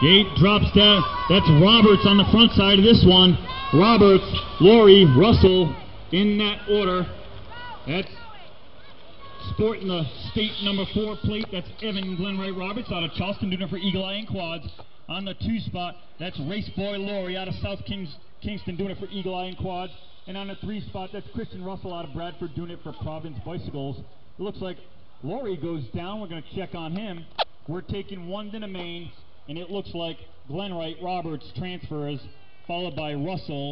Gate drops down. That's Roberts on the front side of this one. Roberts, Laurie, Russell in that order. That's sporting the state number four plate. That's Evan Glenwright Roberts out of Charleston doing it for Eagle Eye and Quads. On the two spot, that's Race Boy Laurie out of South Kings, Kingston doing it for Eagle Eye and Quads. And on the three spot, that's Christian Russell out of Bradford doing it for Providence Bicycles. It looks like Laurie goes down. We're going to check on him. We're taking one to the main, and it looks like Glenwright Roberts transfers, followed by Russell.